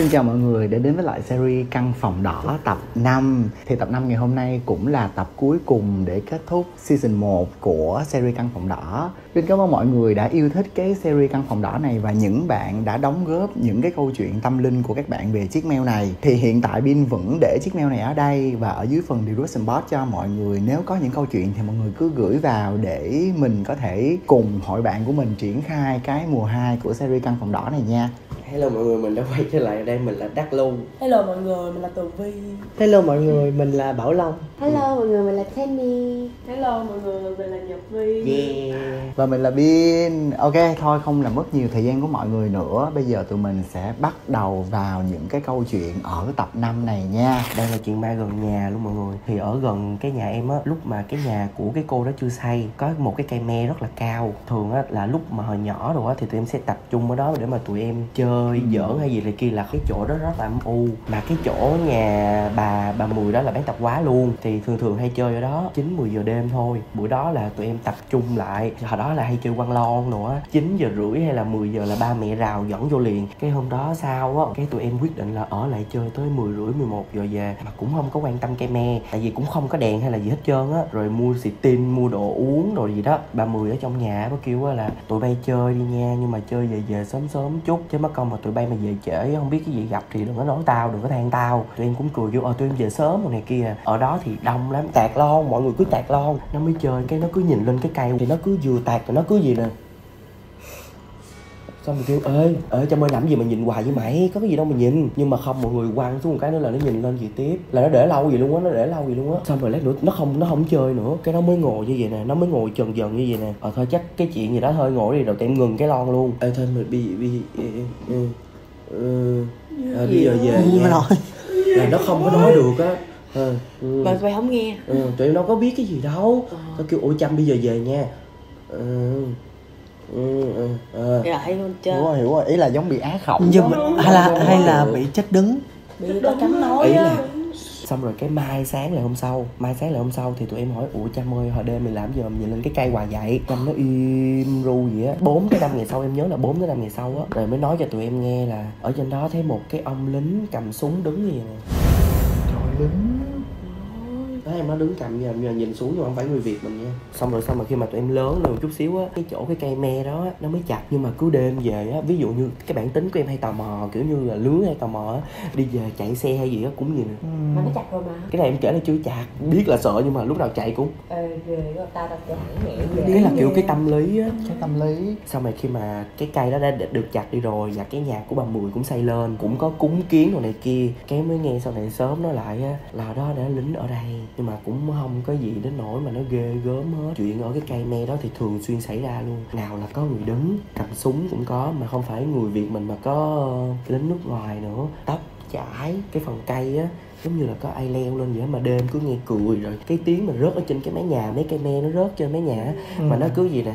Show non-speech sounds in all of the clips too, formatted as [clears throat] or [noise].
Xin chào mọi người đã đến với lại series Căn phòng đỏ, tập 5 Thì tập 5 ngày hôm nay cũng là tập cuối cùng để kết thúc season 1 của series Căn phòng đỏ. Xin cảm ơn mọi người đã yêu thích cái series Căn phòng đỏ này và những bạn đã đóng góp những cái câu chuyện tâm linh của các bạn về chiếc mail này. Thì hiện tại Bin vẫn để chiếc mail này ở đây và ở dưới phần description box cho mọi người. Nếu có những câu chuyện thì mọi người cứ gửi vào để mình có thể cùng hội bạn của mình triển khai cái mùa 2 của series Căn phòng đỏ này nha. Hello mọi người, mình đã quay trở lại. Ở đây, mình là Đắc Lu Hello mọi người, mình là Tường Vi. Hello mọi người, mình là Bảo Long. Hello mọi người, mình là Tenny Hello mọi người, mình là Nhật Vi. Yeah Và mình là Bin. Ok thôi không làm mất nhiều thời gian của mọi người nữa. Bây giờ tụi mình sẽ bắt đầu vào những cái câu chuyện ở tập 5 này nha. Đây là chuyện ma gần nhà luôn mọi người. Thì ở gần cái nhà em á, lúc mà cái nhà của cái cô đó chưa xây Có một cái cây me rất là cao. Thường á là lúc mà hồi nhỏ rồi á thì tụi em sẽ tập trung ở đó để mà tụi em chơi, giỡn hay gì này kia là cái chỗ đó rất là âm u. Mà cái chỗ nhà bà bà Mười đó là bán tạp hóa luôn. Thì thường thường hay chơi ở đó 9-10 giờ đêm thôi. Buổi đó là tụi em tập trung lại. Hồi đó là hay chơi quăng lon nữa. 9 giờ rưỡi hay là 10 giờ là ba mẹ rào dẫn vô liền. Cái hôm đó sao á Cái tụi em quyết định là ở lại chơi tới 10 rưỡi 11 giờ về Mà cũng không có quan tâm cây me Tại vì cũng không có đèn hay là gì hết trơn á. Rồi mua xịt tin, mua đồ uống rồi gì đó. Bà Mười ở trong nhà có kêu á là Tụi bay chơi đi nha Nhưng mà chơi về về sớm sớm chút Chứ mất công mà tụi bay mà về trễ không biết cái gì gặp thì đừng có nói tao đừng có than tao. Tụi em cũng cười vô ờ tụi em về sớm rồi này kia. Ở đó thì đông lắm tạt lon mọi người cứ tạt lon. Nó mới chơi cái nó cứ nhìn lên cái cây thì nó cứ vừa tạt rồi nó cứ gì nè. Xong rồi kêu ê ê cho ơi làm gì mà nhìn hoài với mày? Có cái gì đâu mà nhìn. Nhưng mà không mọi người quăng xuống một cái nữa là nó nhìn lên gì tiếp? Là nó để lâu vậy luôn á nó để lâu vậy luôn á. Xong rồi lát nữa nó không nó không chơi nữa. Cái nó mới ngồi như vậy nè nó mới ngồi trần dần như vậy nè. Ờ thôi chắc cái chuyện gì đó thôi ngồi đi đầu tiên ngừng cái lon luôn. Ê thôi mình bị bị ừ, ừ, à, bây giờ về Gì mà nha. nói. Là nó không có nói được á. Ờ, ừ. Mà mày không nghe. Ừ, tụi em đâu có biết cái gì đâu. Nó kêu ủa chăm bây giờ về nha ừ, ừ, ừ, luôn Hiểu chơi. Rồi, hiểu rồi, ý là giống bị á khổng Nhưng mà, hay là hay là bị chết đứng. Bị có cắm nói ý á. Là xong rồi cái mai sáng lại hôm sau mai sáng lại hôm sau thì tụi em hỏi ủa chăm ơi hồi đêm mình làm gì mà mình nhìn lên cái cây hoài vậy? Chăm nó im ru gì á. Bốn tới năm ngày sau em nhớ là bốn tới năm ngày sau á. Rồi mới nói cho tụi em nghe là ở trên đó thấy một cái ông lính cầm súng đứng như vậy nè. Trời đứng đó em nó đứng cầm giờ, giờ nhìn xuống nhưng mà không phải người việt mình nha. Xong rồi xong mà khi mà tụi em lớn lên một chút xíu á cái chỗ cái cây me đó á, nó mới chặt. Nhưng mà cứ đêm về á ví dụ như cái bản tính của em hay tò mò kiểu như là lứa hay tò mò á đi về chạy xe hay gì á cũng nhìn. Mà nó chặt rồi mà. Cái này em kể là chưa chặt biết là sợ nhưng mà lúc nào chạy cũng Ê ghê quá, tao tao chạy hẳn nhẹ về cái là kiểu cái tâm lý á. Cái tâm lý. Xong rồi khi mà cái cây đó đã được chặt đi rồi và cái nhà của bà mười cũng xây lên cũng có cúng kiến rồi này kia cái mới nghe sau này sớm nói lại á là đó đã lính ở đây nhưng mà cũng không có gì đến nỗi mà nó ghê gớm hết. Chuyện ở cái cây me đó thì thường xuyên xảy ra luôn. Nào là có người đứng cầm súng cũng có mà không phải người việt mình mà có lính nước ngoài nữa. Tóc chải cái phần cây á giống như là có ai leo lên vậy mà đêm cứ nghe cười rồi cái tiếng mà rớt ở trên cái mái nhà mấy cây me nó rớt trên mái nhà á, mà nó cứ gì nè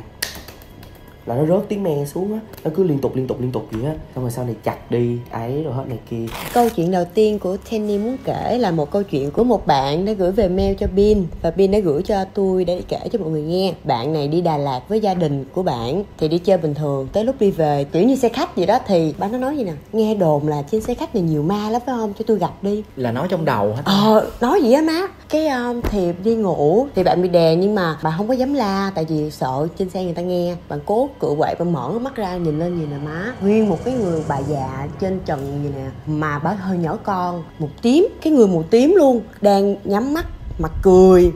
là nó rớt tiếng me xuống á. Nó cứ liên tục liên tục liên tục vậy á. Xong rồi sau này chặt đi ấy rồi hết này kia. Câu chuyện đầu tiên của Tenny muốn kể là một câu chuyện của một bạn đã gửi về mail cho Bin và Bin đã gửi cho tôi để kể cho mọi người nghe. Bạn này đi Đà Lạt với gia đình của bạn thì đi chơi bình thường, tới lúc đi về kiểu như xe khách gì đó thì bạn nó nói gì nè, nghe đồn là trên xe khách này nhiều ma lắm phải không? Cho tôi gặp đi. Là nói trong đầu hết Ờ, nói gì á má? Cái um, thì đi ngủ Thì bạn bị đè nhưng mà bạn không có dám la Tại vì sợ trên xe người ta nghe. Bạn cố cựa quậy và mở mắt ra nhìn lên nhìn nè má. Nguyên một cái người bà già trên trần gì nè Mà bà hơi nhỏ con Một tím, cái người màu tím luôn Đang nhắm mắt mặt cười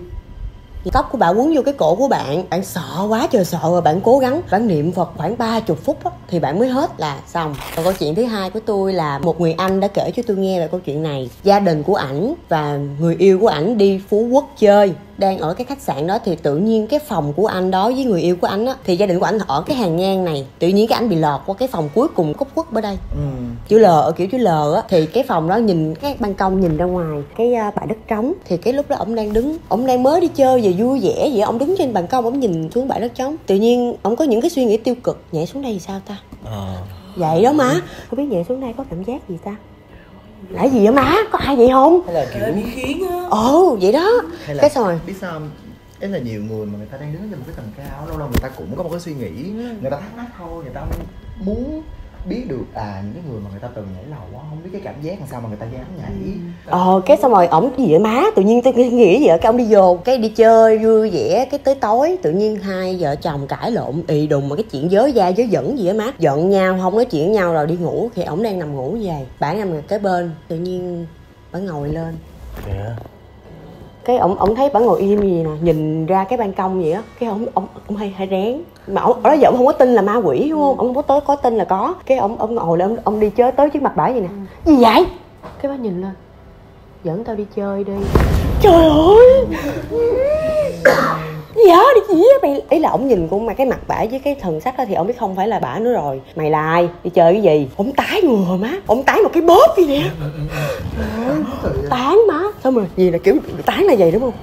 tóc của bạn quấn vô cái cổ của bạn. Bạn sợ quá trời sợ rồi bạn cố gắng bạn niệm phật khoảng ba chục phút á, thì bạn mới hết là xong. Còn câu chuyện thứ hai của tôi là một người anh đã kể cho tôi nghe về câu chuyện này. Gia đình của ảnh và người yêu của ảnh đi phú quốc chơi đang ở cái khách sạn đó. Thì tự nhiên cái phòng của anh đó với người yêu của anh á thì gia đình của anh ở cái hàng ngang này. Tự nhiên cái anh bị lọt qua cái phòng cuối cùng cúc quất ở đây. Ừ. chữ L ở kiểu chữ L á thì cái phòng đó nhìn cái ban công nhìn ra ngoài cái uh, bãi đất trống. Thì cái lúc đó ông đang đứng ông đang mới đi chơi về vui vẻ vậy? Ông đứng trên ban công ông nhìn xuống bãi đất trống. Tự nhiên ông có những cái suy nghĩ tiêu cực. Nhảy xuống đây thì sao ta? Ờ. Vậy đó má. Không biết nhảy xuống đây có cảm giác gì ta? Là gì vậy má? Có ai vậy không? Hay là kiểu bị khiến á. Ồ vậy đó. Hay là cái xong rồi. biết sao không? Ý là nhiều người mà người ta đang đứng trên một cái tầng cao lâu lâu người ta cũng có một cái suy nghĩ. Người ta thắc mắc thôi người ta muốn biết được à những cái người mà người ta từng nhảy lầu á không biết cái cảm giác làm sao mà người ta dám nhảy. Ờ cái xong rồi ổng gì vậy má? Tự nhiên tôi nghĩ vậy? Cái ông đi vô cái đi chơi vui vẻ cái tới tối tự nhiên hai vợ chồng cãi lộn ì đùng mà cái chuyện dớ da dớ dẫn gì á má. Giận nhau không nói chuyện với nhau rồi đi ngủ thì ổng đang nằm ngủ về. Bạn nằm kế bên tự nhiên bà ngồi lên cái ổng ổng thấy bà ngồi im gì nè nhìn ra cái ban công vậy á cái ổng ổng ổng hay hay rén. Mà ổng đó giờ ổng không có tin là ma quỷ đúng không? Ổng không có tới có tin là có. Cái ổng ổng ngồi lên ổng, đi chơi tới trước mặt bả vậy nè. Gì vậy? Cái bà nhìn lên. Dẫn tao đi chơi đi. Trời ơi! Gì hả đi chỉ mày ý là ổng nhìn cũng mà cái mặt bả với cái thần sắc đó thì ổng biết không phải là bả nữa rồi. Mày là ai? Đi chơi cái gì? Ổng tái người má. Ổng tái một cái bóp gì nè. Trời ơi, tán má xong rồi gì là kiểu tán là vậy đúng không?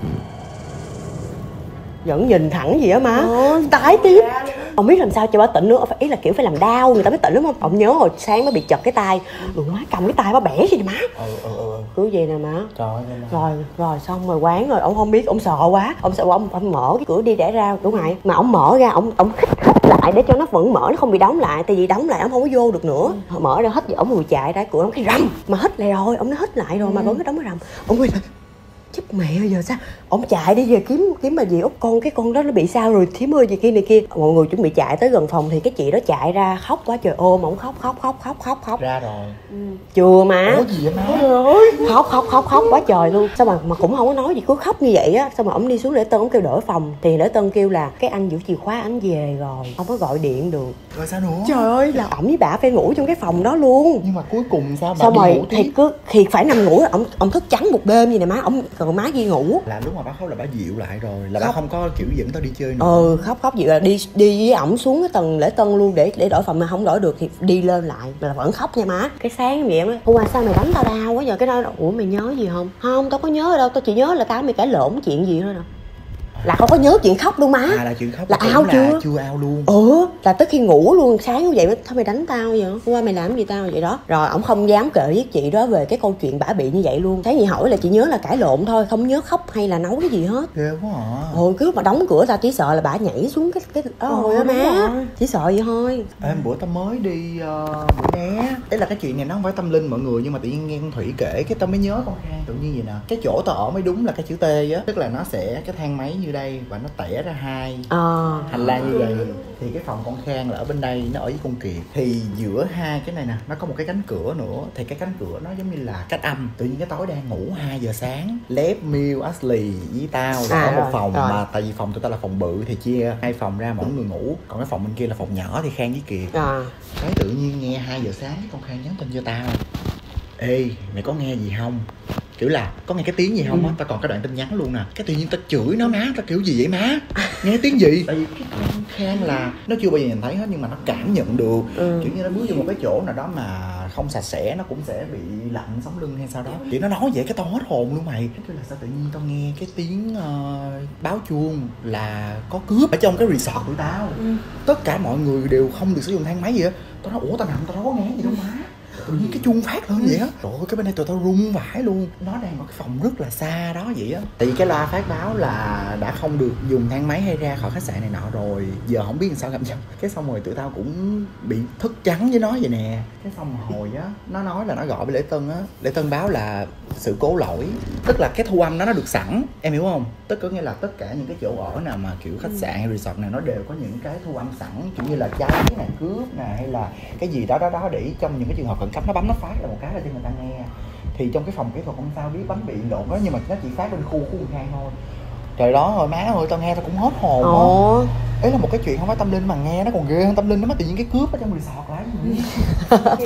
Vẫn nhìn thẳng gì á má. Tái tiếp. Ông biết làm sao cho bà tỉnh nữa. Phải ý là kiểu phải làm đau người ta mới tỉnh đúng không? Ông nhớ hồi sáng nó bị chật cái tay rồi má cầm cái tay bà bẻ gì nè má. Ừ ừ ừ cứ vậy nè má. Trời ơi rồi rồi xong rồi quán rồi. Ông không biết ông sợ quá. Ông sợ quá ông, ông mở cái cửa đi để ra cửa ngoài mà ông mở ra ông ông khích khích lại để cho nó vẫn mở nó không bị đóng lại. Tại vì đóng lại ông không có vô được nữa. Mở ra hết vậy ông vừa chạy ra cửa ông cái rầm. Mà hít lại rồi ông nó hít lại rồi mà vẫn cái đóng cái rầm. Ông quay lại chết mẹ giờ sao? Ông chạy đi về kiếm kiếm mà gì út con cái con đó nó bị sao rồi thím ơi gì kia này kia. Mọi người chuẩn bị chạy tới gần phòng thì cái chị đó chạy ra khóc quá trời ôm ổng khóc khóc khóc khóc khóc khóc. Ra rồi. Chưa má ủa gì vậy má? Khóc khóc khóc khóc quá trời luôn. Sao mà mà cũng không có nói gì cứ khóc như vậy á. Sao mà ổng đi xuống lễ tân ổng kêu đổi phòng. Thì lễ tân kêu là cái anh giữ chìa khóa anh về rồi không có gọi điện được. Rồi sao nữa? Trời ơi là ổng với bà phải ngủ trong cái phòng đó luôn. Nhưng mà cuối cùng sao bà xong rồi ngủ thì cứ thì phải nằm ngủ ổng ổng thức trắng một đêm gì nè má. Ổng còn má ghi ngủ. Là lúc mà bác khóc là bà dịu lại rồi. Là bà Khóc. không có kiểu dẫn tao đi chơi nữa. Ừ khóc khóc vậy là đi đi với ổng xuống cái tầng lễ tân luôn để để đổi phòng mà không đổi được thì đi lên lại. Là vẫn khóc nha má. Cái sáng vậy em hôm qua sao mày đánh tao đau quá giờ cái đó ủa mày nhớ gì không? Không tao có nhớ đâu. Tao chỉ nhớ là tao mày cãi lộn chuyện gì thôi nè là không có nhớ chuyện khóc đâu má. À là chuyện khóc Là ao chưa? chưa ao luôn. Ừ là tới khi ngủ luôn sáng như vậy sao mày đánh tao vậy? Hôm qua mày làm gì tao? Vậy đó. Rồi ổng không dám kể với chị đó về cái câu chuyện bả bị như vậy luôn. Thấy chị hỏi là chị nhớ là cãi lộn thôi không nhớ khóc hay là nấu cái gì hết. Ghê quá à. Ôi cứ mà đóng cửa ra chỉ sợ là bà nhảy xuống cái cái đó Ờ, thôi á má. rồi. chỉ sợ vậy thôi. Em bữa tao mới đi uh, Mũi Né Đấy là cái chuyện này nó không phải tâm linh mọi người Nhưng mà tự nhiên nghe con Thủy kể Cái tao mới nhớ con Khang tự nhiên vậy nè. Cái chỗ tao ở mới đúng là cái chữ T á Tức là nó sẽ cái thang máy như đây Và nó tẻ ra hai ờ. hành lang như vậy. Thì cái phòng con khang là ở bên đây nó ở với con kiệt thì giữa hai cái này nè nó có một cái cánh cửa nữa. Thì cái cánh cửa nó giống như là cách âm. Tự nhiên cái tối đang ngủ 2 giờ sáng lép miêu ashley với tao là À, ở một phòng rồi. mà tại vì phòng tụi tao là phòng bự thì chia hai phòng ra mỗi người ngủ. Còn cái phòng bên kia là phòng nhỏ thì khang với kiệt à cái tự nhiên nghe 2 giờ sáng con khang nhắn tin cho tao. Ê mày có nghe gì không kiểu là có nghe cái tiếng gì không á? Tao còn cái đoạn tin nhắn luôn nè. Cái tự nhiên tao chửi nó má tao kiểu gì vậy má? Nghe tiếng gì? [laughs] Tại vì cái con khang là nó chưa bao giờ nhìn thấy hết nhưng mà nó cảm nhận được. Ừ. kiểu như nó bước vô một cái chỗ nào đó mà không sạch sẽ nó cũng sẽ bị lạnh sống lưng hay sao đó. Kiểu nó nói vậy cái tao hết hồn luôn mày. Cái là sao tự nhiên tao nghe cái tiếng ờ, báo chuông là có cướp ở trong cái resort tụi tao. Tất cả mọi người đều không được sử dụng thang máy gì á tao nói ủa tao nằm tao đâu có nghe gì đâu má tự nhiên cái chuông phát lên vậy á. Trời ơi cái bên đây tụi tao run vãi luôn. Nó đang ở cái phòng rất là xa đó vậy á. Tại vì cái loa phát báo là đã không được dùng thang máy hay ra khỏi khách sạn này nọ rồi. Giờ không biết làm sao gặp nhau cái xong rồi tụi tao cũng bị thức trắng với nó vậy nè. Cái xong hồi á nó nói là nó gọi với lễ tân á. Lễ tân báo là sự cố lỗi. Tức là cái thu âm đó nó được sẵn em hiểu không? Tức có nghĩa là tất cả những cái chỗ ở nào mà kiểu khách sạn hay resort này nó đều có những cái thu âm sẵn kiểu như là cháy này cướp nè hay là cái gì đó đó đó để trong những cái trường hợp khẩn cấp nó bấm nó phát là một cái là cho người ta nghe. Thì trong cái phòng kỹ thuật không sao biết bấm bị lộn đó nhưng mà nó chỉ phát bên khu khu hai thôi trời đó ơi má ơi tao nghe tao cũng hết hồn ồ ấy là một cái chuyện không phải tâm linh mà nghe nó còn ghê hơn tâm linh nó mà tự nhiên cái cướp ở trong resort lại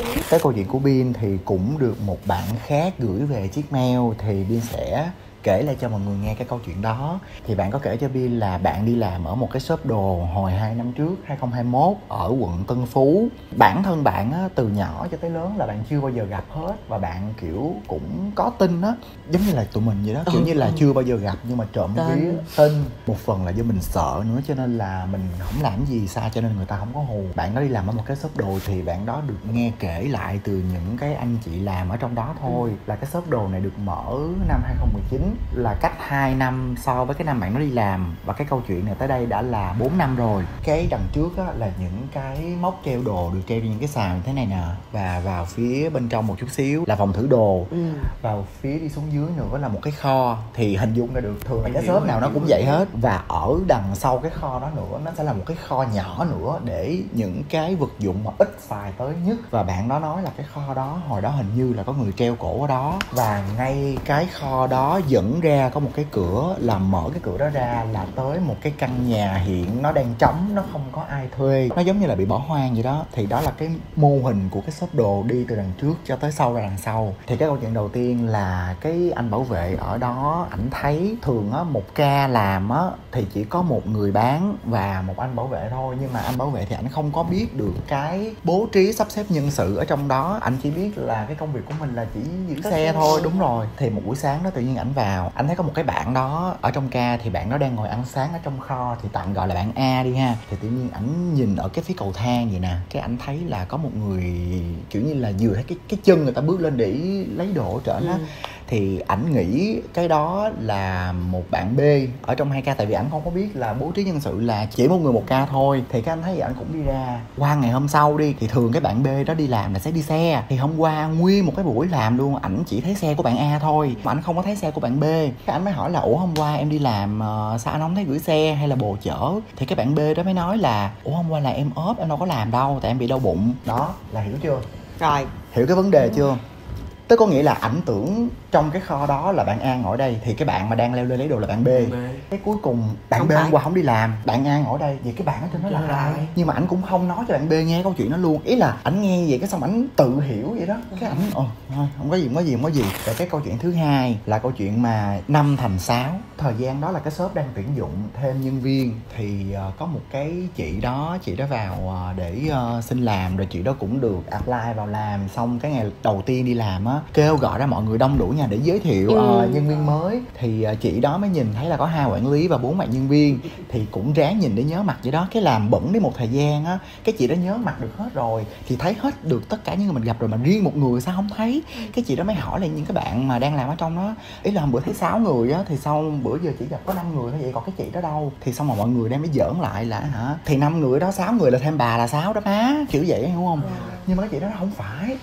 [laughs] cái câu chuyện của Bin thì cũng được một bạn khác gửi về chiếc mail thì Bin sẽ kể lại cho mọi người nghe cái câu chuyện đó. Thì bạn có kể cho Bin là bạn đi làm ở một cái shop đồ hồi 2 năm trước 2021 ở quận Tân Phú. Bản thân bạn á, từ nhỏ cho tới lớn là bạn chưa bao giờ gặp hết và bạn kiểu cũng có tin á. Giống như là tụi mình vậy đó kiểu Ừ, như là ừ. chưa bao giờ gặp nhưng mà trộm vía tin một phần là do mình sợ nữa cho nên là mình không làm gì sai cho nên người ta không có hù. Bạn đó đi làm ở một cái shop đồ thì bạn đó được nghe kể lại từ những cái anh chị làm ở trong đó thôi. Là cái shop đồ này được mở năm 2019 là cách 2 năm so với cái năm bạn nó đi làm. Và cái câu chuyện này tới đây đã là 4 năm rồi. Cái đằng trước á, là những cái móc treo đồ được treo trên những cái sàn như thế này nè. Và vào phía bên trong một chút xíu là phòng thử đồ. Ừ. vào phía đi xuống dưới nữa là một cái kho. Thì hình dung ra được thường là cái shop nào nó cũng vậy hết. Và ở đằng sau cái kho đó nữa nó sẽ là một cái kho nhỏ nữa để những cái vật dụng mà ít xài tới nhất. Và bạn đó nói là cái kho đó hồi đó hình như là có người treo cổ ở đó. Và ngay cái kho đó dẫn ra có một cái cửa là mở cái cửa đó ra là tới một cái căn nhà hiện nó đang trống nó không có ai thuê. Nó giống như là bị bỏ hoang vậy đó. Thì đó là cái mô hình của cái shop đồ đi từ đằng trước cho tới sau ra đằng sau. Thì cái câu chuyện đầu tiên là cái anh bảo vệ ở đó ảnh thấy thường á một ca làm á thì chỉ có một người bán và một anh bảo vệ thôi. Nhưng mà anh bảo vệ thì ảnh không có biết được cái bố trí sắp xếp nhân sự ở trong đó. Anh chỉ biết là cái công việc của mình là chỉ giữ xe thôi. đúng rồi. Thì một buổi sáng đó tự nhiên ảnh vào anh thấy có một cái bạn đó ở trong ca thì bạn đó đang ngồi ăn sáng ở trong kho thì tạm gọi là bạn A đi ha. Thì tự nhiên ảnh nhìn ở cái phía cầu thang vậy nè, cái ảnh thấy là có một người kiểu như là vừa thấy cái cái chân người ta bước lên để lấy đồ trở nó. Á thì ảnh nghĩ cái đó là một bạn B ở trong hai ca tại vì ảnh không có biết là bố trí nhân sự là chỉ một người một ca thôi. Thì cái anh thấy ảnh cũng đi ra qua ngày hôm sau đi. Thì thường cái bạn B đó đi làm là sẽ đi xe. Thì hôm qua nguyên một cái buổi làm luôn ảnh chỉ thấy xe của bạn A thôi mà ảnh không có thấy xe của bạn B. Cái ảnh mới hỏi là ủa hôm qua em đi làm ờ, sao anh không thấy gửi xe hay là bồ chở? Thì cái bạn B đó mới nói là ủa hôm qua là em ốp em đâu có làm đâu tại em bị đau bụng. Đó là hiểu chưa? Rồi. Hiểu cái vấn đề chưa tức có nghĩa là ảnh tưởng trong cái kho đó là bạn A ngồi đây thì cái bạn mà đang leo lên lấy đồ là bạn B. Cái cuối cùng bạn Không B hôm qua không đi làm bạn A ngồi đây. Vậy cái bạn ở trên đó là ai? Nhưng mà ảnh cũng không nói cho bạn B nghe câu chuyện đó luôn. Ý là ảnh nghe vậy cái xong ảnh tự hiểu vậy đó. Cái ảnh ồ thôi không có gì không có gì không có gì. Rồi cái câu chuyện thứ hai là câu chuyện mà năm thành sáu. Thời gian đó là cái shop đang tuyển dụng thêm nhân viên. Thì ờ, có một cái chị đó chị đó vào ờ, để ờ, xin làm. Rồi chị đó cũng được apply vào làm. Xong cái ngày đầu tiên đi làm á kêu gọi ra mọi người đông đủ nhà để giới thiệu ờ, nhân viên mới. Thì ờ, chị đó mới nhìn thấy là có hai quản lý và bốn bạn nhân viên. Thì cũng ráng nhìn để nhớ mặt vậy đó cái làm bẩn đi một thời gian á cái chị đó nhớ mặt được hết rồi thì thấy hết được tất cả những người mình gặp rồi mà riêng một người sao không thấy. Cái chị đó mới hỏi lại những cái bạn mà đang làm ở trong đó ý là hôm bữa thấy sáu người á thì sau bữa giờ chỉ gặp có năm người thôi vậy còn cái chị đó đâu? Thì xong mà mọi người đem mới giỡn lại là hả? Thì năm người đó sáu người là thêm bà là sáu đó má kiểu vậy hiểu không? Nhưng mà cái chị đó không phải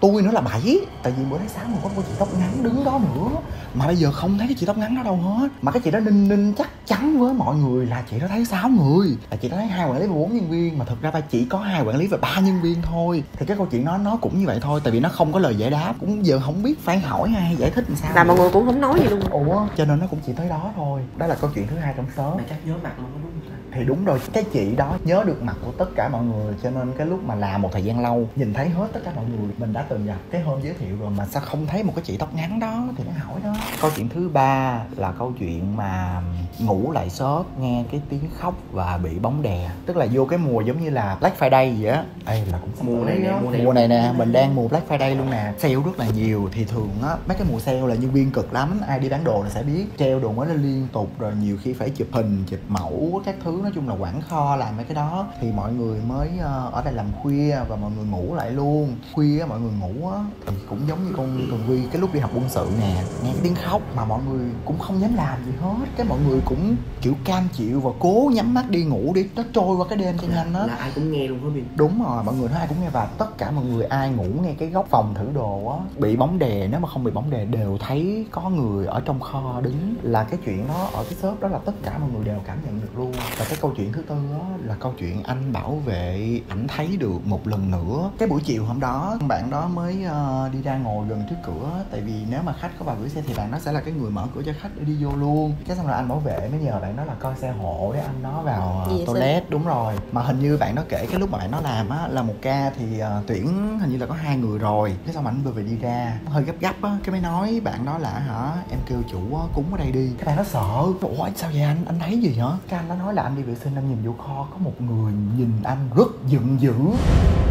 tôi nữa là bảy tại vì bữa thấy sáng mình có cô chị tóc ngắn đứng đó nữa. Mà bây giờ không thấy cái chị tóc ngắn đó đâu hết. Mà cái chị đó ninh ninh chắc chắn với mọi người là chị đó thấy sáu người. Là chị đó thấy hai quản lý và bốn nhân viên mà thực ra ba chỉ có hai quản lý và ba nhân viên thôi. Thì cái câu chuyện đó nó cũng như vậy thôi tại vì nó không có lời giải đáp. Cũng giờ không biết phải hỏi hay giải thích làm sao. Là mọi người cũng không nói gì luôn. Ủa cho nên nó cũng chỉ tới đó thôi. Đó là câu chuyện thứ hai trong mà chắc nhớ mặt luôn đúng không? Thì đúng rồi cái chị đó nhớ được mặt của tất cả mọi người cho nên cái lúc mà làm một thời gian lâu nhìn thấy hết tất cả mọi người mình đã từng gặp cái hôm giới thiệu rồi mà sao không thấy một cái chị tóc ngắn đó thì nó hỏi đó. Câu chuyện thứ ba là câu chuyện mà ngủ lại shop nghe cái tiếng khóc và bị bóng đè. Tức là vô cái mùa giống như là Black Friday vậy á. Ê là cũng Mùa này nè, mùa này. mùa này nè mình đang mùa Black Friday luôn nè. Sale rất là nhiều thì thường á mấy cái mùa sale là nhân viên cực lắm ai đi bán đồ là sẽ biết. Treo đồ mới lên liên tục rồi nhiều khi phải chụp hình chụp mẫu các thứ nói chung là quản kho làm mấy cái đó. Thì mọi người mới ờ, ở đây làm khuya và mọi người ngủ lại luôn. Khuya mọi người ngủ á thì cũng giống như con Tường Vi cái lúc đi học quân sự nè nghe cái tiếng khóc mà mọi người cũng không dám làm gì hết. Cái mọi người cũng kiểu cam chịu và cố nhắm mắt đi ngủ đi nó trôi qua cái đêm cho nhanh á. Là ai cũng nghe luôn hả Bin đúng rồi mọi người nói ai cũng nghe và tất cả mọi người ai ngủ ngay cái góc phòng thử đồ á bị bóng đè nếu mà không bị bóng đè đều thấy có người ở trong kho đứng. Là cái chuyện đó ở cái shop đó là tất cả mọi người đều cảm nhận được luôn. Và cái câu chuyện thứ tư đó là câu chuyện anh bảo vệ ảnh thấy được một lần nữa. Cái buổi chiều hôm đó bạn đó mới ờ, đi ra ngồi gần trước cửa tại vì nếu mà khách có vào gửi xe thì bạn đó sẽ là cái người mở cửa cho khách để đi vô luôn. Cái xong rồi anh bảo vệ mới nhờ bạn đó là coi xe hộ để anh đó vào vậy toilet. Đúng rồi. Mà hình như bạn đó kể cái lúc mà bạn nó làm á là một ca thì ờ, tuyển hình như là có hai người rồi. Cái xong ảnh vừa về đi ra hơi gấp gấp á cái mới nói bạn đó là hả em kêu chủ cúng ở đây đi. Cái bạn nó sợ. Ủa sao vậy anh? Anh thấy gì hả cái anh nó nói là anh đi vệ sinh anh nhìn vô kho có một người nhìn anh rất giận dữ.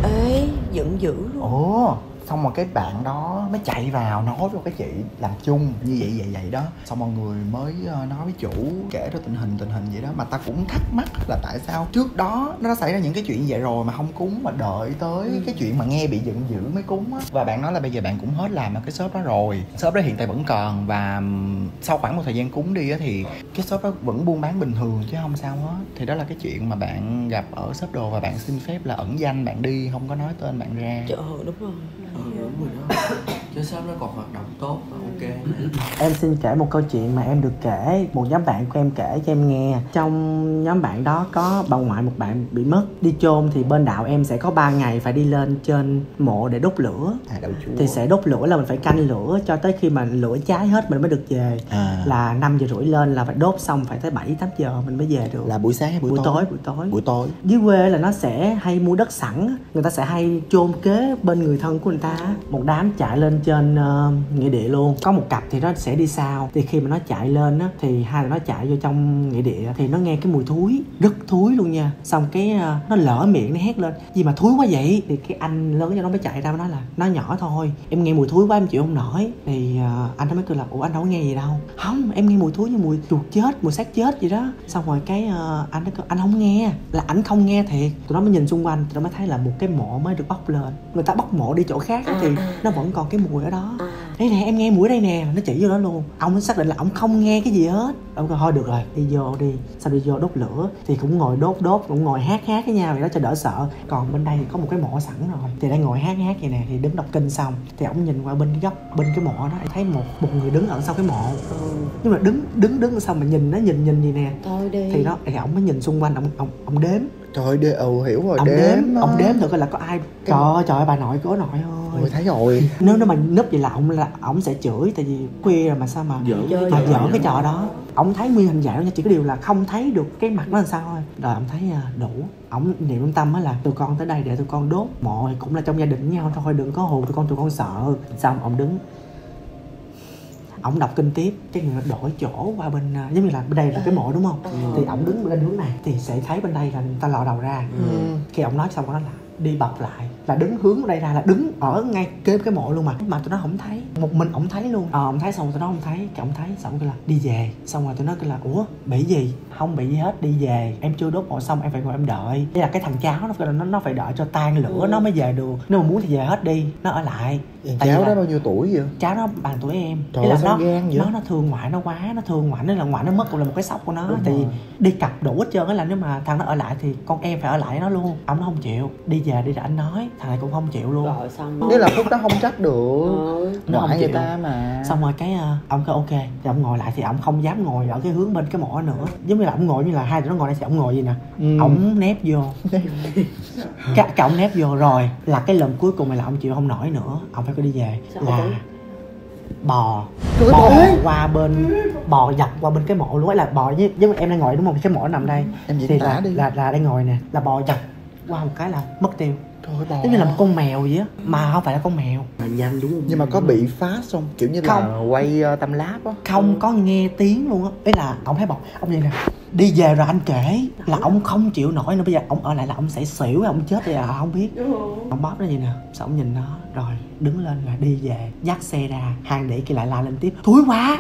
Ê giận dữ luôn. Ồ xong rồi cái bạn đó mới chạy vào nói với cái chị làm chung, như vậy vậy vậy đó. Xong mọi người mới ờ, nói với chủ, kể ra tình hình tình hình vậy đó. Mà ta cũng thắc mắc là tại sao trước đó nó đã xảy ra những cái chuyện vậy rồi mà không cúng, mà đợi tới cái chuyện mà nghe bị giận dữ mới cúng á. Và bạn nói là bây giờ bạn cũng hết làm ở cái shop đó rồi. Shop đó hiện tại vẫn còn và sau khoảng một thời gian cúng đi á thì cái shop đó vẫn buôn bán bình thường chứ không sao hết. Thì đó là cái chuyện mà bạn gặp ở shop đồ và bạn xin phép là ẩn danh, bạn đi, không có nói tên bạn ra. Trời đúng rồi ừ, đúng rồi chứ shop nó còn hoạt động tốt và ok. [clears throat] Em xin kể một câu chuyện mà em được kể Một nhóm bạn của em kể cho em nghe. Trong nhóm bạn đó có bà ngoại một bạn bị mất. Đi chôn thì bên đạo em sẽ có 3 ngày phải đi lên trên mộ để đốt lửa. À Thì sẽ đốt lửa là mình phải canh lửa cho tới khi mà lửa cháy hết mình mới được về. À, Là 5 giờ rưỡi lên là phải đốt xong phải tới 7 8 giờ mình mới về được. Là buổi sáng hay buổi, buổi tối? buổi tối. Buổi tối. Dưới quê là nó sẽ hay mua đất sẵn người ta sẽ hay chôn kế bên người thân của người ta. Một đám chạy lên trên ờ, nghĩa địa luôn. Có một cặp thì nó sẽ đi sau. Thì khi mà nó chạy lên á thì hai là nó chạy vô trong nghĩa địa. Thì nó nghe cái mùi thúi rất thúi luôn nha. Xong cái ờ, nó lỡ miệng nó hét lên. Gì mà thúi quá vậy? Thì cái anh lớn cho nó mới chạy ra nó nói là nó nhỏ thôi em nghe mùi thúi quá em chịu không nổi. Thì ờ, anh nó mới kêu là ủa anh đâu có nghe gì đâu. Không em nghe mùi thúi như mùi chuột chết mùi xác chết gì đó. Xong rồi cái ờ, anh nó kêu anh không nghe. Là ảnh không nghe thiệt. Tụi nó mới nhìn xung quanh tụi nó mới thấy là một cái mộ mới được bóc lên. Người ta bóc mộ đi chỗ khác á thì nó vẫn còn cái mùi ở đó đây nè em nghe mùi ở đây nè nó chỉ vô đó luôn. Ông mới xác định là ông không nghe cái gì hết. Ông kêu thôi được rồi đi vô đi. Sau đi vô đốt lửa thì cũng ngồi đốt đốt cũng ngồi hát hát với nhau vậy đó cho đỡ sợ. Còn bên đây thì có một cái mộ sẵn rồi. Thì đang ngồi hát hát vậy nè thì đứng đọc kinh xong thì ông nhìn qua bên cái góc bên cái mộ đó thấy một một người đứng ở sau cái mộ. Nhưng mà đứng đứng đứng xong mà nhìn nó nhìn nhìn gì nè. Thôi đi. Thì đó thì ông mới nhìn xung quanh ông ông ông đếm trời ơi đê ừ hiểu rồi ông đếm, đếm á. ông đếm thử coi là có ai trời ơi trời ơi bà nội của nội Ôi, ơi thấy rồi. Nếu nó mà núp vậy là ông là ông sẽ chửi tại vì khuya rồi mà sao mà giỡn Chơi mà giỡn cái trò đó. Ông thấy nguyên hình dạng đó nha chỉ có điều là không thấy được cái mặt nó làm sao thôi. Rồi ông thấy à, đủ. Ông niệm trong tâm á là tụi con tới đây để tụi con đốt. Mộ thì cũng là trong gia đình với nhau thôi đừng có hù tụi con tụi con sợ. Xong ông đứng ông đọc kinh tiếp cái người đổi chỗ qua bên à, giống như là bên đây là cái mộ đúng không? Thì ông đứng lên hướng này thì sẽ thấy bên đây là người ta lò đầu ra. Khi ông nói xong đó là đi bọc lại là đứng hướng ở đây ra là đứng ở ngay kế cái mộ luôn mà. Mà tụi nó không thấy một mình ổng thấy luôn. Ờ ông thấy xong tụi nó không thấy cái ông thấy xong cái là đi về. Xong rồi tụi nó kêu là ủa bị gì? Không bị gì hết đi về. Em chưa đốt mộ xong em phải ngồi em đợi. Đây là cái thằng cháu nó kêu là nó, nó phải đợi cho tan lửa nó mới về được. Nếu mà muốn thì về hết đi nó ở lại. Vậy cháu đó bao nhiêu tuổi vậy? Cháu nó bằng tuổi em. Trời là nó gan vậy? nó nó thương ngoại nó quá nó thương ngoại nên là ngoại nó mất cũng là một cái sốc của nó. Đúng thì rồi. đi cặp đủ hết trơn á là nếu mà thằng nó ở lại thì con em phải ở lại nó luôn. Ông nó không chịu. Đi về đi ra anh nói thằng này cũng không chịu luôn. Rồi xong Nghĩa là phút đó không trách được. Ừ. Nó không người chịu. ta mà. Xong rồi cái ờ, ông kêu ok thì ông ngồi lại. Thì ông không dám ngồi ở cái hướng bên cái mỏ nữa. Giống như là ông ngồi như là hai đứa nó ngồi đây thì ông ngồi gì nè. Ừ. ông nép vô. Cái, cái ông nép vô rồi là cái lần cuối cùng này là ông chịu không nổi nữa. Ông phải có đi về. Sao là vậy? bò Trời bò ơi! qua bên bò dọc qua bên cái mộ luôn ấy. Là bò với giống như em đang ngồi đúng không? Cái mộ nằm đây. Em thì là, đi. là là đang ngồi nè. Là bò dọc qua một cái là mất tiêu. Trời giống như là một con mèo vậy á. Mà không phải là con mèo. Mà nhanh đúng không? Nhưng mà có bị fast không? Kiểu như là Không. quay uh, tâm láp á không có nghe tiếng luôn á. Ấy là ông thấy bọc ông vậy nè. Đi về rồi anh kể là ông không chịu nổi nữa. Bây giờ ông ở lại là ông sẽ xỉu ông chết rồi à? Không biết. Ông bóp nó gì nè. Xong ông nhìn nó. Rồi đứng lên là đi về. Dắt xe ra. Hàng để kia lại la lên tiếp. Thúi quá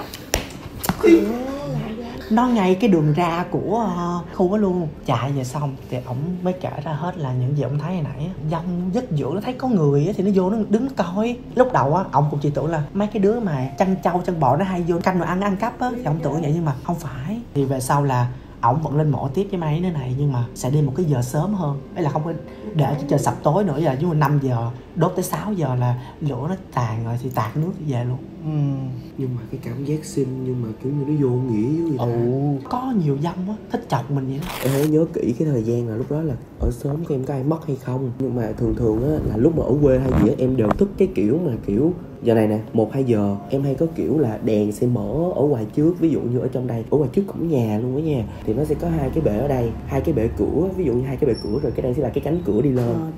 nó ngay cái đường ra của ờ, khu đó luôn. Chạy về xong thì ổng mới kể ra hết là những gì ổng thấy hồi nãy dông dứt giữa nó thấy có người á, thì nó vô nó đứng coi. Lúc đầu á ổng cũng chỉ tưởng là mấy cái đứa mà chăn trâu chăn bò nó hay vô canh rồi ăn ăn cắp á. Thì ổng tưởng vậy nhưng mà không phải. Thì về sau là ổng vẫn lên mộ tiếp với mấy đứa này nhưng mà sẽ đi một cái giờ sớm hơn. Ấy là không có để cho trời sập tối nữa giờ nhưng mà 5 giờ đốt tới 6 giờ là lửa nó tàn rồi thì tạt nước về luôn. Ừ. Nhưng mà cái cảm giác xin nhưng mà kiểu như nó vô nghĩa với người ta. Ồ có nhiều dông á thích chọc mình vậy đó. Em hãy nhớ kỹ cái thời gian là lúc đó là ở xóm của em có ai mất hay không. Nhưng mà thường thường á là lúc mà ở quê hay gì á em đều thích cái kiểu mà kiểu giờ này nè một hai giờ em hay có kiểu là đèn sẽ mở ở ngoài trước ví dụ như ở trong đây ở ngoài trước cổng nhà luôn á nha. Thì nó sẽ có hai cái bể ở đây hai cái bể cửa ví dụ như hai cái bể cửa rồi cái đây sẽ là cái cánh cửa đi lên. Ờ,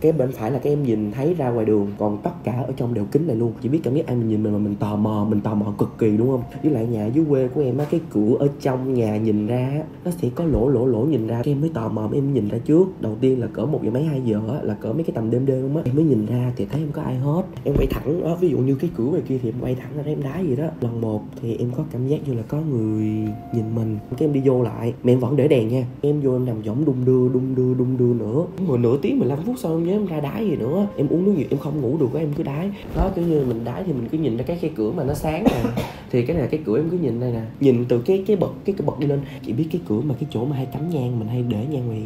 cái bên phải là cái em nhìn thấy ra ngoài đường còn tất cả ở trong đều kính này luôn. Chỉ biết cảm giác ai mình nhìn mình mà mình tò mò mình tò mò cực kỳ đúng không? Với lại nhà dưới quê của em á cái cửa ở trong nhà nhìn ra á, nó sẽ có lỗ lỗ lỗ nhìn ra. Cái em mới tò mò em nhìn ra trước. Đầu tiên là cỡ một giờ mấy hai giờ á là cỡ mấy cái tầm đêm đêm á em mới nhìn ra thì thấy em có ai hết. Em quay thẳng đó ví dụ như cái cửa ngoài kia thì em quay thẳng ra em đá gì đó. Lần một thì em có cảm giác như là có người nhìn mình. Cái em đi vô lại, mà em vẫn để đèn nha. Em vô em nằm võng đung đưa đung đưa đung đưa nữa. Mà nửa tiếng 15 phút sau em nhớ em ra đá gì nữa. Em uống nước nhiều, em không ngủ được em cứ đái đó, kiểu như mình đái thì mình cứ nhìn ra cái khe cửa mà nó sáng nè. Thì cái này là cái cửa em cứ nhìn đây nè. Nhìn từ cái cái bậc, cái cái bậc đi lên. Chị biết cái cửa mà cái chỗ mà hay cắm nhang mình hay để nhang ngoài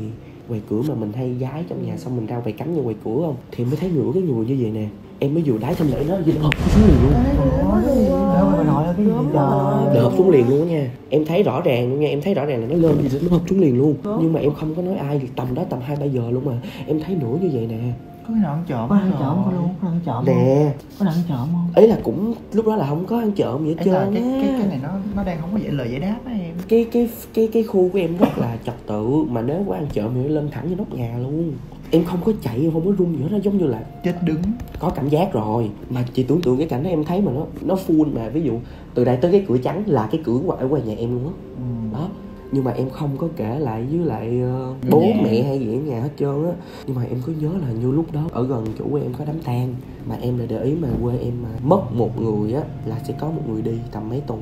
ngoài cửa mà mình hay giái trong nhà xong mình ra ngoài cắm như ngoài cửa không? Thì em mới thấy ngửa cái người như vậy nè. Em mới vừa đái thăm lễ nó gì đó xuống liền luôn. Trời đợt xuống liền luôn á nha. Em thấy rõ ràng luôn nha em thấy rõ ràng là nó lên gì nó hợp xuống liền luôn. Nhưng mà em không có nói ai tầm đó tầm hai ba giờ luôn mà. Em thấy nửa như vậy nè. Có cái nào ăn trộm có ăn trộm không luôn có ăn trộm không? Nè có ăn trộm không? Ấy là cũng lúc đó là không có ăn trộm gì hết ấy trơn cái cái cái này nó nó đang không có dạy lời giải đáp á em cái cái cái cái khu của em rất là trật tự. Mà nếu có ăn trộm thì lên thẳng như nóc nhà luôn. Em không có chạy em không có run gì hết nó giống như là chết đứng. có cảm giác rồi. Mà chị tưởng tượng cái cảnh đó em thấy mà nó nó full mà. Ví dụ từ đây tới cái cửa trắng là cái cửa ở ngoài nhà em luôn á. Đó. Nhưng mà em không có kể lại với lại Người bố nhà. mẹ hay gì ở nhà hết trơn á. Nhưng mà em có nhớ là như lúc đó ở gần chỗ quê em có đám tang. Mà em lại để ý mà quê em mà mất một người á là sẽ có một người đi tầm mấy tuần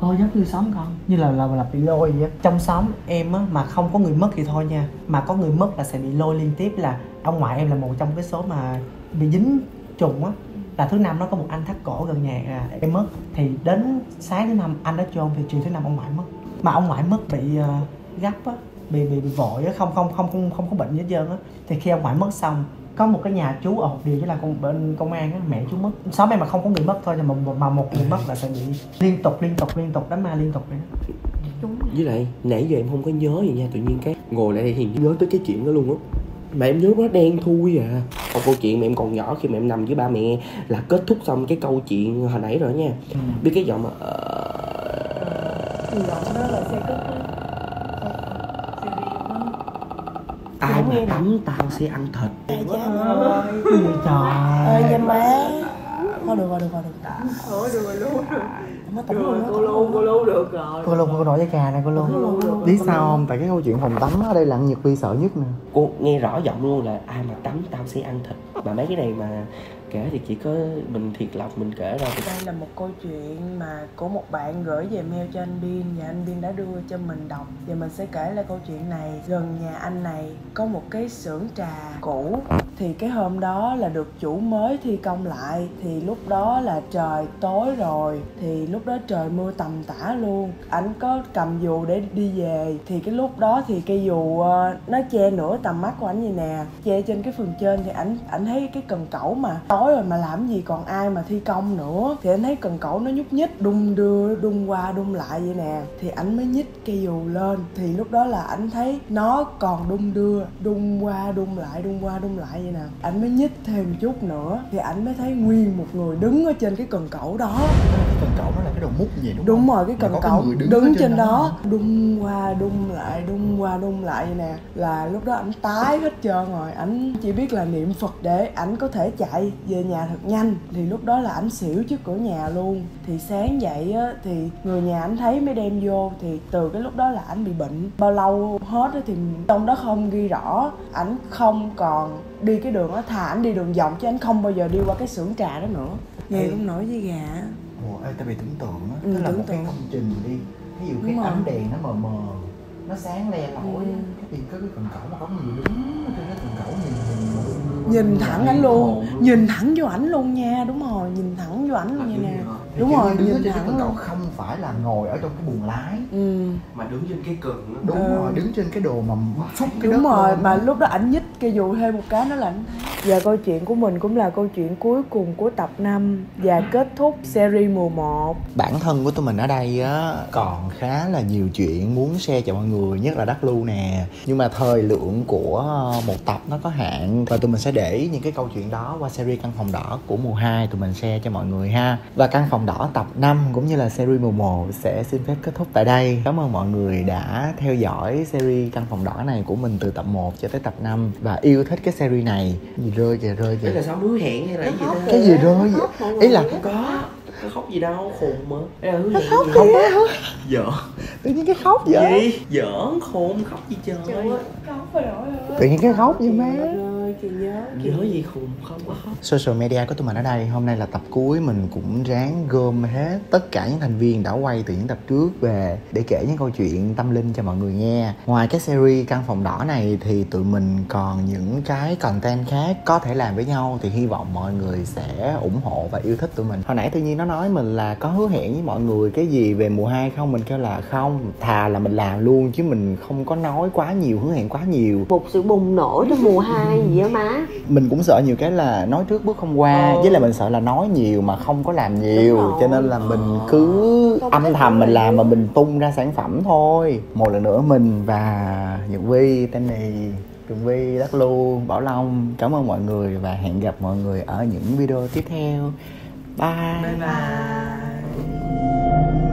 Ờ giống như xóm con. Như là là, là bị lôi vậy. Trong xóm em á mà không có người mất thì thôi nha. Mà có người mất là sẽ bị lôi liên tiếp là Ông ngoại em là một trong cái số mà bị dính trùng á. Là thứ năm nó có một anh thắt cổ gần nhà à, em mất. Thì đến sáng thứ năm anh đã chôn thì chiều thứ năm ông ngoại mất. Mà ông ngoại mất bị uh, gấp á bị bị bị vội á không không không không không có bệnh gì hết trơn á. Thì khi ông ngoại mất xong có một cái nhà chú ở một điều với là con bên công an á mẹ chú mất. Xóm em mà không có người mất thôi nhưng mà mà một người mất là sẽ bị liên tục liên tục liên tục đám ma liên tục vậy đó. Với lại nãy giờ em không có nhớ gì nha tự nhiên cái ngồi lại đây thì nhớ tới cái chuyện đó luôn á. Mà em nhớ nó đen thui à. Một câu chuyện mà em còn nhỏ khi mà em nằm với ba mẹ là kết thúc xong cái câu chuyện hồi nãy rồi nha. Biết cái giọng mà ờ, thì giọng đó là xe cất á. Xe riêng á. Mà tắm tao sẽ ăn thịt. Trời. Ơi nha má. Thôi được rồi được rồi được rồi. Thôi được rồi luôn. Má rồi, luôn cô lưu, cô lưu được rồi. Cô luôn cô nổi da gà này cô luôn biết sao không? Tại cái câu chuyện phòng tắm ở đây là Nhật Vi sợ nhất nè. Cô nghe rõ giọng luôn là ai mà tắm tao sẽ ăn thịt. Mà mấy cái này mà kể thì chỉ có mình thiệt lọc mình kể ra thì Đây là một câu chuyện mà của một bạn gửi về mail cho anh Biên và anh Biên đã đưa cho mình đọc. Và mình sẽ kể lại câu chuyện này. Gần nhà anh này có một cái xưởng trà cũ. Thì cái hôm đó là được chủ mới thi công lại. Thì lúc đó là trời tối rồi. Thì lúc đó trời mưa tầm tã luôn. Ảnh có cầm dù để đi về. Thì cái lúc đó thì cây dù ờ, nó che nửa tầm mắt của ảnh vậy nè. Che trên cái phần trên thì ảnh ảnh thấy cái cần cẩu mà tối rồi mà làm gì còn ai mà thi công nữa. Thì anh thấy cần cẩu nó nhúc nhích, đung đưa, đung qua, đung lại vậy nè. Thì ảnh mới nhích cây dù lên. Thì lúc đó là ảnh thấy nó còn đung đưa, đung qua, đung lại, đung qua, đung lại vậy nè. Ảnh mới nhích thêm chút nữa. Thì ảnh mới thấy nguyên một người đứng ở trên cái cần cẩu đó. Cái cần cẩu nó là cái đầu mút gì đúng, đúng không? rồi cái cần cẩu người đứng, ở trên đó đung qua đung lại đung qua đung lại nè là lúc đó ảnh tái hết trơn rồi. Ảnh chỉ biết là niệm phật để ảnh có thể chạy về nhà thật nhanh. Thì lúc đó là ảnh xỉu trước cửa nhà luôn. Thì sáng dậy á thì người nhà ảnh thấy mới đem vô. Thì từ cái lúc đó là ảnh bị bệnh. Bao lâu hết á thì trong đó không ghi rõ. Ảnh không còn đi cái đường đó. Thà ảnh đi đường vòng chứ ảnh không bao giờ đi qua cái xưởng trà đó nữa. Nghe cũng nổi với gà Ồ, ê, tao bị tưởng tượng á Ừ, tức là một cái tượng. công trình đi ví dụ Đúng cái rồi. ánh đèn nó mờ mờ nó sáng le lỏi Ừ. cái thì có cái cần cẩu mà có người đứng ở trên cái cần cẩu nhìn nhìn thẳng ảnh hồn luôn nhìn thẳng vô ảnh luôn nha đúng rồi nhìn thẳng vô ảnh luôn nha nè đúng rồi nhìn cái thẳng luôn không phải là ngồi ở trong cái buồng lái. Ừ. Mà đứng trên cái cần á đúng Ừ. rồi đứng trên cái đồ mà xúc cái đúng đất rồi lên mà lúc đó ảnh nhích cây dù thêm một cái nó là và câu chuyện của mình cũng là câu chuyện cuối cùng của tập 5 và kết thúc series mùa 1 bản thân của tụi mình ở đây á còn khá là nhiều chuyện muốn share cho mọi người nhất là đắc lưu nè. Nhưng mà thời lượng của một tập nó có hạn và tụi mình sẽ để những cái câu chuyện đó qua series căn phòng đỏ của mùa 2 tụi mình share cho mọi người ha. Và căn phòng đỏ tập 5 cũng như là series mùa 1 sẽ xin phép kết thúc tại đây. Cảm ơn mọi người đã theo dõi series căn phòng đỏ này của mình từ tập 1 cho tới tập 5 và yêu thích cái series này. Gì rơi kìa rơi Đấy là kìa sao hứa hẹn hay là cái gì đó cái gì rơi vậy? ý là không có. Có khóc gì đâu khùng mà. Là hứa hẹn khóc gì? không á giỡn. Tự nhiên cái khóc vậy? Gì? Giỡn khùng khóc gì trời. Tự nhiên cái khóc vậy má chị nhớ nhớ gì khùng không? Có khóc social media của tụi mình ở đây hôm nay là tập cuối mình cũng ráng gom hết tất cả những thành viên đã quay từ những tập trước về để kể những câu chuyện tâm linh cho mọi người nghe. Ngoài cái series căn phòng đỏ này thì tụi mình còn những cái content khác có thể làm với nhau thì hy vọng mọi người sẽ ủng hộ và yêu thích tụi mình. Hồi nãy tự nhiên nó nói mình là có hứa hẹn với mọi người cái gì về mùa 2 không? Mình kêu là không thà là mình làm luôn chứ mình không có nói quá nhiều hứa hẹn quá nhiều. Một sự bùng nổ trong mùa 2 gì á má. Mình cũng sợ nhiều cái là nói trước bước không qua Ừ. với là mình sợ là nói nhiều mà không có làm nhiều cho nên là mình cứ Không âm thầm mình làm mà mình tung ra sản phẩm thôi. Một lần nữa mình và nhật vi Tenny Tường Vi, Đắc Lu, Bảo Long Cảm ơn mọi người và hẹn gặp mọi người ở những video tiếp theo. Bye. Bye bye